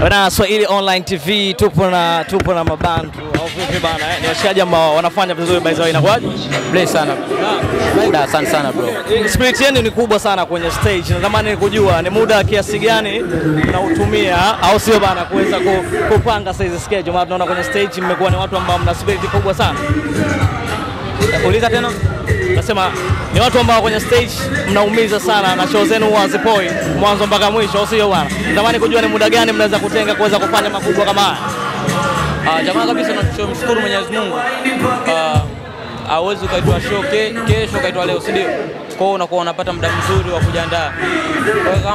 Bana Swahili Online TV tupo na tupo na mabantu au vipi bana eh? Ni washikaji ambao wanafanya vizuri by the way inakuwaje? Bless sana. Da, asante sana bro. Spirit yenu ni kubwa sana kwenye stage. Natamani kujua ni muda kiasi gani mnautumia au sio bana kuweza kupanga size schedule. Maana tunaona kwenye stage mmekuwa ni watu ambao mna spirit kubwa sana. Uliza tena. Nasema ni watu ambao kwenye stage mnaumiza sana na show zenu huwa hazipoi mwanzo mpaka mwisho, sio bwana? Natamani kujua ni muda gani mnaweza kutenga kuweza kufanya makubwa kama haya. Ah, jamaa kabisa tunamshukuru Mwenyezi Mungu. Ah, hauwezi ukaitwa show ke, kesho ukaitwa leo, si ndio? Kwa hiyo unakuwa unapata muda mzuri wa kujiandaa. Kwa hiyo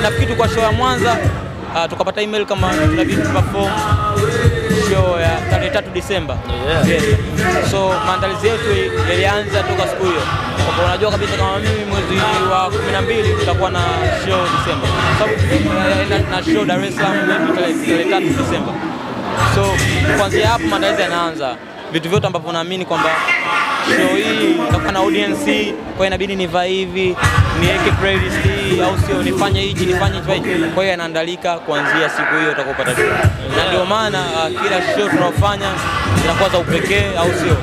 kama kitu kwa show ya Mwanza uh, tukapata email kama tunabidi perform show ya tarehe tatu Disemba. Yeah. Yes. So maandalizi yetu yalianza toka siku hiyo. Kwa unajua kabisa kama mimi mwezi wa 12 tutakuwa na show Disemba. Sababu na, na show Dar es Salaam tarehe tatu Disemba. So kuanzia hapo maandalizi yanaanza, vitu vyote ambavyo naamini kwamba show hii itakuwa na audience kwa hiyo inabidi nivae hivi, niweke playlist hii, au sio, nifanye hichi, nifanye hichi. Kwa hiyo yanaandalika kuanzia siku hiyo utakopata show, na ndio maana uh, kila show tunaofanya inakuwa za upekee, au sio?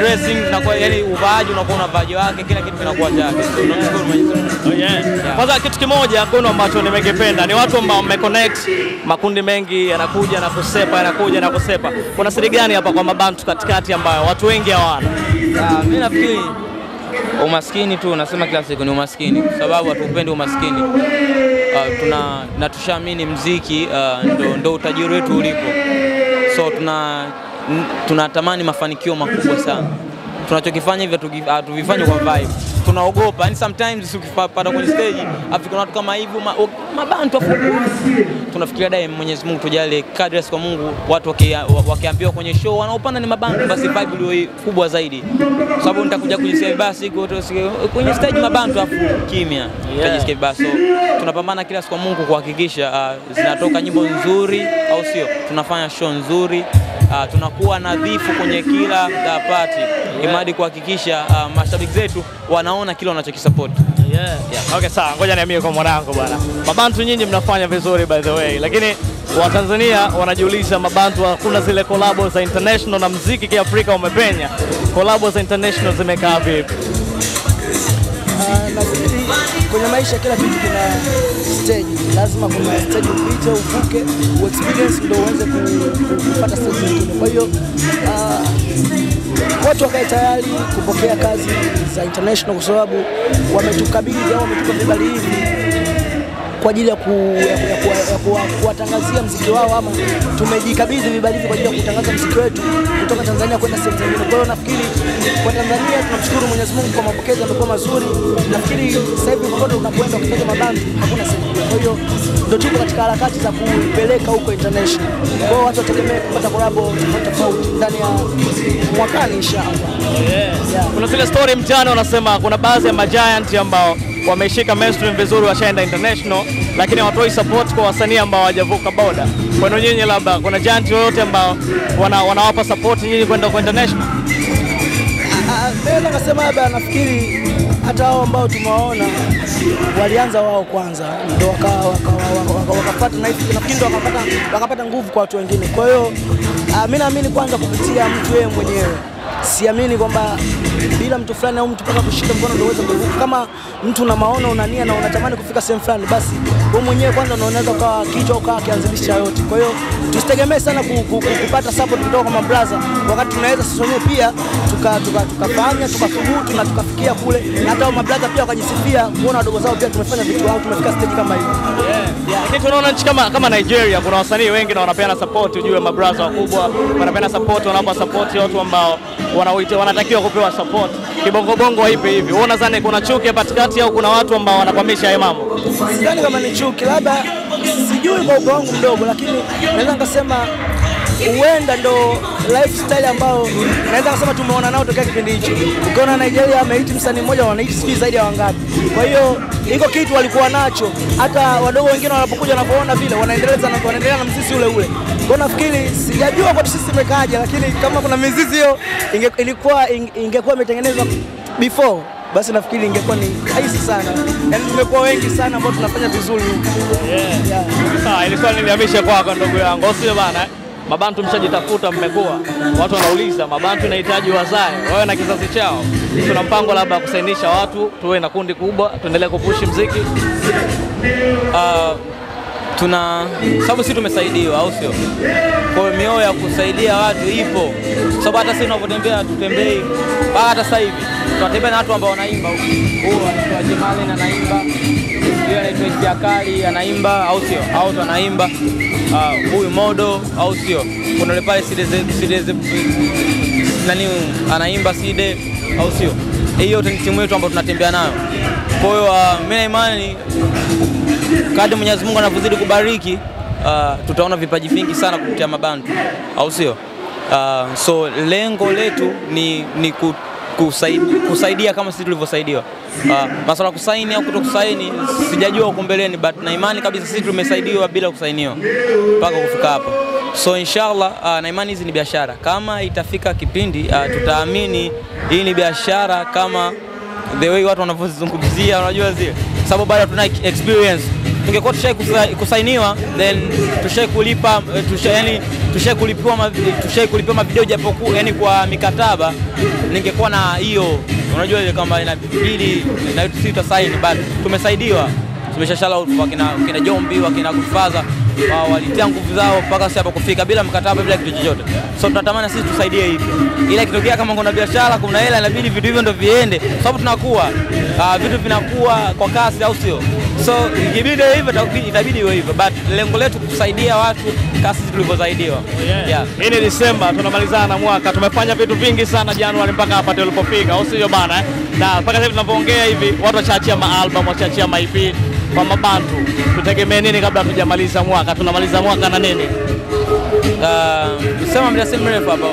Dressing zinakuwa yani, uvaaji unakuwa una vaji wake, kila kitu kinakuwa chake. So tunamshukuru Mwenyezi Mungu. Oh, yeah. Kwanza kitu kimoja kuno ambacho nimekipenda ni watu ambao mmeconnect, makundi mengi yanakuja na kusepa, yanakuja na kusepa. Kuna siri gani hapa kwa mabantu katikati ambayo watu wengi hawana? Ah, mimi nafikiri umaskini tu, unasema kila siku ni umaskini, kwa sababu hatupendi umaskini. Uh, tuna na tushaamini mziki uh, ndo, ndo utajiri wetu ulipo, so tuna tunatamani mafanikio makubwa sana. Tunachokifanya hivi hatuvifanyi kwa vibe, tunaogopa. Yani, sometimes ukipata kwenye stage afika kuna watu kama hivyo mabantu afu tunafikiria dai Mwenyezi Mungu tujalie kadri siku Mungu watu wakiambiwa wa- wakiambiwa kwenye show wanaopanda ni mabantu, basi vibe ndio kubwa zaidi, kwa sababu nitakuja kujisikia vibaya siku kwenye stage mabantu afu kimya, nitajisikia vibaya. So tunapambana kila siku kwa Mungu kuhakikisha uh, zinatoka nyimbo nzuri, au sio? Tunafanya show nzuri uh, tunakuwa nadhifu kwenye kila uh, party imadi kuhakikisha uh, mashabiki zetu wanaona kile wanachokisupport. Yeah. Yeah. Okay, sawa, ngoja niambie kwa mwanangu bwana. Mabantu nyinyi mnafanya vizuri by the way, lakini Watanzania wanajiuliza mabantu, hakuna zile kolabo za international na mziki kiafrika umepenya. Kolabo za international zimekaa vipi? Nafikiri kwenye maisha kila kitu kina stage, lazima kuna stage upite, uvuke, uexperience ndio uweze ku- ku- kupata stage nyingine. Kwa hiyo uh, watu wakae tayari kupokea kazi za international kwa sababu wametukabidhi au wametupa vibali hivi kwa ajili ya, ku, ya, ku, ya, ku, ya kuwa- kuwatangazia mziki wao ama tumejikabidhi vibali hivi kwa ajili ya kutangaza mziki wetu kutoka Tanzania kwenda sehemu zingine. Kwa hiyo nafikiri kwa Tanzania tunamshukuru Mwenyezi Mungu kwa mapokezi yamekuwa mazuri. Nafikiri sasa hivi popote unapoenda ukitaja mabandi hakuna sehemu. Kwa hiyo ndio tuko katika harakati za kupeleka huko international. Kwa hiyo watu wategemee kupata kolabo tofauti ndani ya mwakani inshallah. Yeah. Kuna zile story mtaani wanasema kuna baadhi ya majiant ambao wameshika mainstream vizuri washaenda international, lakini hawatoi support kwa wasanii ambao hawajavuka boda. Kwenu nyinyi, labda kuna giant yoyote ambao wana, wanawapa support nyinyi kwenda kwa international? Naweza labda nafikiri hata hao ambao tumewaona walianza wao kwanza ndo wakapata nafikiri wakapata nguvu kwa watu wengine. Kwa hiyo ah, mi naamini kwanza kupitia mtu yeye mwenyewe, siamini kwamba bila mtu fulani au mtu mpaka kushika mkono ndio uweze kuvuka. Kama mtu una maono, una nia na unatamani kufika sehemu fulani, basi wewe mwenyewe kwanza unaweza ukawa kichwa ukawa kianzilisha yote. Kwa hiyo tusitegemee sana ku, ku, ku, kupata support kutoka kwa mabraza, wakati tunaweza sisi wenyewe pia tukafanya tuka, tuka tukathubutu na tukafikia kule, na hata mabraza pia wakajisifia kuona wadogo zao pia tumefanya vitu au tumefika stage kama hiyo. Lakini tunaona nchi kama, kama Nigeria kuna wasanii wengi na wanapeana support, ujue mabraza wakubwa wanapeana support, wanawapa support watu ambao wanaoita wanatakiwa kupewa support. Kibongo bongo ipi hivi. Wewe unadhani kuna chuki hapa katikati au kuna watu ambao wanakwamisha haya mambo? Sidhani kama ni chuki, labda sijui kwa upeo wangu mdogo, lakini naweza nikasema huenda ndo lifestyle ambao naweza kusema tumeona nao tokea kipindi hicho. Ukiona Nigeria ameiti msanii mmoja wanaiti sijui zaidi ya wangapi. Kwa hiyo iko kitu walikuwa nacho, hata wadogo wengine wanapokuja wanapoona vile wanaendeleza na wanaendelea na mzizi ule ule. Kwa nafikiri sijajua kwa sisi imekaaje, lakini kama kuna mizizi hiyo inge, ilikuwa ingekuwa imetengenezwa before basi nafikiri ingekuwa ni rahisi sana. Yaani tumekuwa wengi sana ambao tunafanya vizuri huku. Yeah. Yeah. Sawa, ilikuwa niliamisha kwako ndugu yangu, sio bana? Mabantu mshajitafuta, mmekuwa watu wanauliza mabantu inahitaji wazae wawe na kizazi chao. Tuna mpango labda kusainisha watu, tuwe na kundi kubwa, tuendelee kupushi mziki. Ah, tuna sababu sisi tumesaidiwa, au sio? Kwa hiyo mioyo ya kusaidia watu ipo, sababu hata sisi tunapotembea tutembei, mpaka hata sasa hivi tunatembea na watu ambao wanaimba. Huyu anaitwa Jemalen anaimba, huyu anaitwa Isiakali anaimba, au sio? Au anaimba huyu huyu Modo, au sio? Kuna yule pale Sideze, Sideze nani anaimba Side, au sio? Hiyo ni timu yetu ambayo tunatembea nayo. Kwa hiyo uh, mimi na imani kadri Mwenyezi Mungu anavyozidi kubariki uh, tutaona vipaji vingi sana kupitia mabantu, au sio? Uh, so lengo letu ni, ni ku, kusaidia, kusaidia kama sisi tulivyosaidiwa. Uh, masuala ya kusaini au kutokusaini sijajua huko mbeleni, but na imani kabisa sisi tumesaidiwa bila kusainiwa mpaka kufika hapa. So inshallah uh, na imani hizi ni biashara. Kama itafika kipindi uh, tutaamini hii ni biashara kama the way watu wanavyozungumzia, unajua zile, sababu bado tuna experience. Tungekuwa tushai kusainiwa then tushai kulipa eh, yani tushai kulipiwa tushai kulipiwa mavideo japokuwa yani kwa mikataba, ningekuwa na hiyo, unajua ile kama inabidi na sisi tutasaini, but tumesaidiwa tumeshashala wakina kina Jombi wakina Kufaza walitia nguvu zao mpaka sasa hapa kufika bila mkataba bila kitu chochote. So tunatamani sisi tusaidie hivyo, ila ikitokea kama kuna biashara kuna hela, inabidi vitu hivyo ndio viende, sababu tunakuwa uh, vitu vinakuwa kwa kasi, au sio? So ikibidi hivyo itabidi- hiyo iwe hivyo, but lengo letu kusaidia watu kasi tulivyozaidiwa. Yeah. Hii ni Disemba, tunamalizana na mwaka. Tumefanya vitu vingi sana Januari mpaka hapa tulipofika, au sio bana? eh? Na mpaka sasa tunapoongea tunavyoongea hivi, watu wachachia maalbum, wachachia maipi kwa mabantu. Tutegemee nini kabla hatujamaliza mwaka? Tunamaliza mwaka na nini? Uh, sema muda si mrefu hapa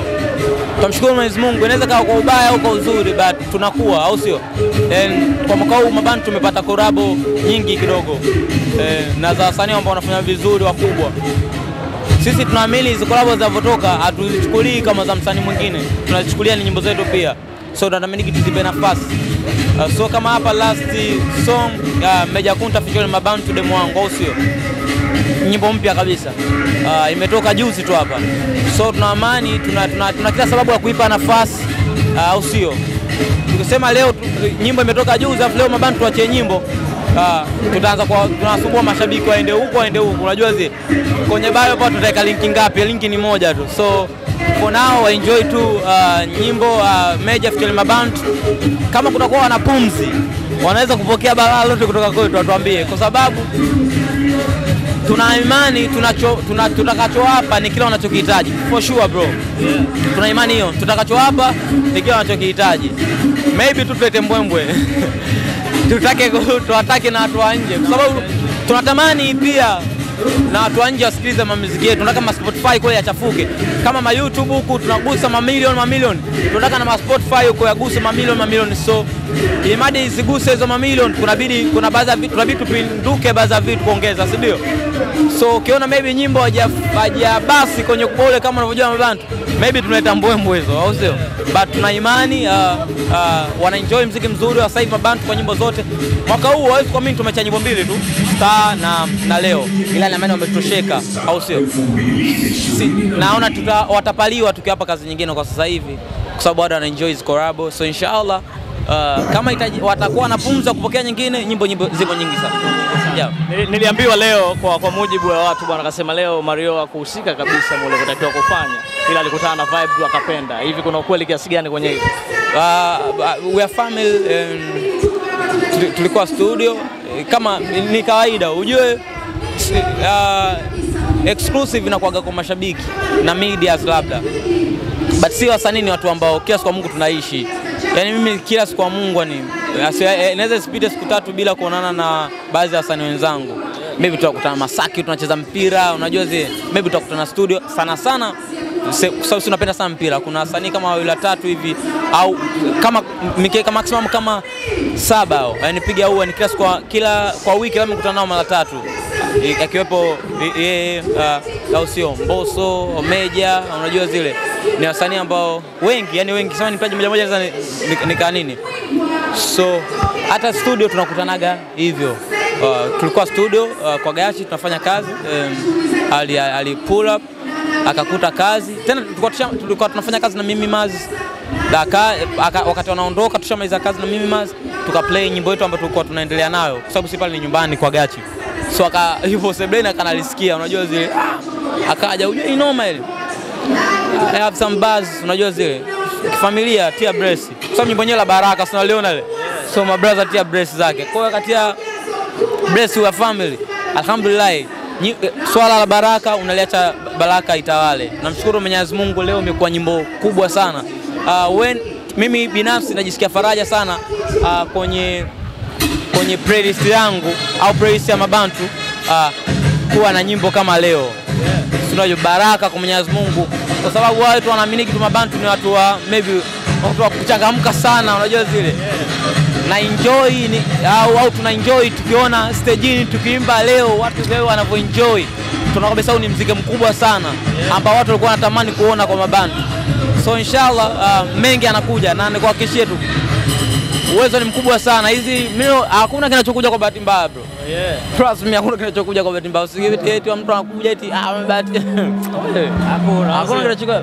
tumshukuru Mwenyezi Mungu, inaweza kawa kwa ubaya au kwa uzuri, but tunakuwa, au sio? Then kwa mwaka huu mabandi tumepata korabo nyingi kidogo eh, na za wasanii ambao wanafanya vizuri wakubwa. Sisi tunaamini hizo korabo zinavyotoka hatuzichukulii kama za msanii mwingine, tunazichukulia ni nyimbo zetu pia, so tunatamani zipe nafasi. Uh, so kama hapa last song ya Meja Kunta featuring Mabantu demo wangu, au sio? nyimbo mpya kabisa uh, imetoka juzi tu hapa, so tuna amani, tuna, tuna, tuna kila sababu ya kuipa nafasi uh, au sio? Tukisema leo tu, nyimbo imetoka juzi, afu leo mabani tuachie nyimbo uh, tutaanza kwa tunasumbua mashabiki waende huko waende huko, unajua zi kwenye bio hapo tutaweka linki ngapi? Linki ni moja tu, so for now enjoy tu uh, nyimbo uh, Meja featuring Maband. Kama kutakuwa wana pumzi wanaweza kupokea balaa lote kutoka kwetu, watuambie, kwa sababu tuna imani tunacho tuna, tutakachowapa ni kile wanachokihitaji for sure bro. yeah. Tuna imani hiyo, tutakachowapa ni kile wanachokihitaji. Maybe tutulete mbwembwe tutake tuwatake na watu wa nje, kwa sababu tunatamani pia na watu wa nje wasikilize mamuziki yetu. Tunataka ma Spotify kule yachafuke, kama ma YouTube huku tunagusa mamilioni mamilioni, tunataka na ma Spotify huko yaguse mamilioni mamilioni. So imadi isiguse hizo mamilioni, kunabidi kuna baadhi ya vitu tunabidi tupinduke baadhi ya vitu kuongeza, si ndio? So ukiona maybe nyimbo haja haja basi kwenye kubole kama unavyojua mabantu, maybe tunaleta mbwembwe hizo, au sio? But tuna imani uh, uh, wana enjoy mziki mzuri sasa hivi mabantu kwa nyimbo zote. Mwaka huu hawezi kuamini tumecha nyimbo mbili tu, Star na, na leo, ila na maana wametosheka, au sio? Si, naona tuta, watapaliwa tukiwapa kazi nyingine kwa sasa hivi, kwa sababu bado wana enjoy hizo collab. So inshallah uh, kama itaji, watakuwa na pumzi ya kupokea nyingine, nyimbo nyimbo zipo nyingi sana yeah. Niliambiwa leo kwa, kwa mujibu wa watu bwana, akasema leo Mario hakuhusika kabisa mule kutakiwa kufanya, ila alikutana na vibe tu akapenda. Hivi kuna ukweli kiasi gani kwenye hili? uh, we are family um, tulikuwa studio eh, kama ni- ni kawaida ujue uh, exclusive inakuwaga kwa mashabiki na medias labda but si wasanii ni watu ambao kiasi kwa Mungu tunaishi yaani mimi kila siku kwa Mungu ni naweza sipite inaweza isipite siku tatu bila kuonana na baadhi ya wasanii wenzangu. Maybe tutakutana Masaki tunacheza mpira unajua zile maybe tutakutana studio. Sana sana kwa sababu unapenda sana mpira. Kuna wasanii kama wawili watatu hivi au kama mikeka maximum kama saba yani piga au ni kila kwa kila kwa wiki labda nikutana nao mara tatu, akiwepo yeye uh, au sio Mbosso, Omeja, unajua zile. Ni wasanii ambao wengi yani wengi sema nipaje moja moja nika nini? So hata studio tunakutanaga hivyo. Uh, tulikuwa studio uh, kwa Gachi tunafanya kazi um, ali, ali pull up akakuta kazi. Tena, tulikuwa, tulikuwa tunafanya kazi na Mimi Maz Daka, aka, wakati wanaondoka tushamaliza kazi na Mimi Maz tukaplay nyimbo yetu ambayo tulikuwa tunaendelea nayo, kwa sababu si pale ni nyumbani kwa Gachi, so aka hivyo Sebleni akanalisikia, unajua zile ah, akaja unajua inoma ile I have some buzz, unajua zile kifamilia tia brace, kwa sababu nyimbo la baraka, si unaliona ile, so my brother tia brace zake, kwa hiyo akatia brace wa family, alhamdulillah. Swala la baraka unaliacha baraka itawale. Namshukuru Mwenyezi Mungu, leo imekuwa nyimbo kubwa sana. Uh, when, mimi binafsi najisikia faraja sana uh, kwenye kwenye playlist yangu au playlist ya Mabantu uh, kuwa na nyimbo kama leo. Tunajua baraka kwa Mwenyezi Mungu, kwa sababu watu wanaamini kitu Mabantu ni watu wa maybe watu wa kuchangamka sana, unajua zile. Na enjoy ni, au, au tuna enjoy tukiona stejini tukiimba leo, watu leo wanavyo enjoy, tunaona kabisa ni mziki mkubwa sana ambao watu walikuwa wanatamani kuona kwa Mabantu. So inshallah uh, mengi anakuja na nikuhakikishie tu uwezo ni mkubwa sana. Hizi mimi hakuna kinachokuja kwa bahati mbaya bro. Yeah. Trust me, hakuna kinachokuja kwa bahati mbaya. Usikie eti mtu anakuja eti ah bahati. Hakuna. Hakuna kinachokuja.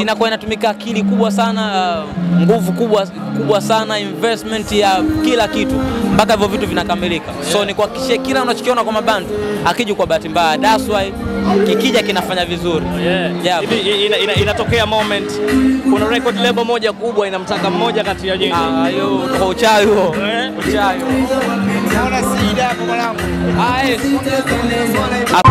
Inakuwa inatumika akili kubwa sana, uh, nguvu kubwa kubwa sana, investment ya kila kitu mpaka hivyo vitu vinakamilika. So ni kuhakikishia kila unachokiona kwa mabandu akiji kwa bahati mbaya. That's why kikija kinafanya vizuri. Yeah. Yeah. Ina, inatokea moment kuna record label moja kubwa inamtaka mmoja kati ya nyinyi. ayo ochayo ochayo. Mwana sida kumalamu. Ayo.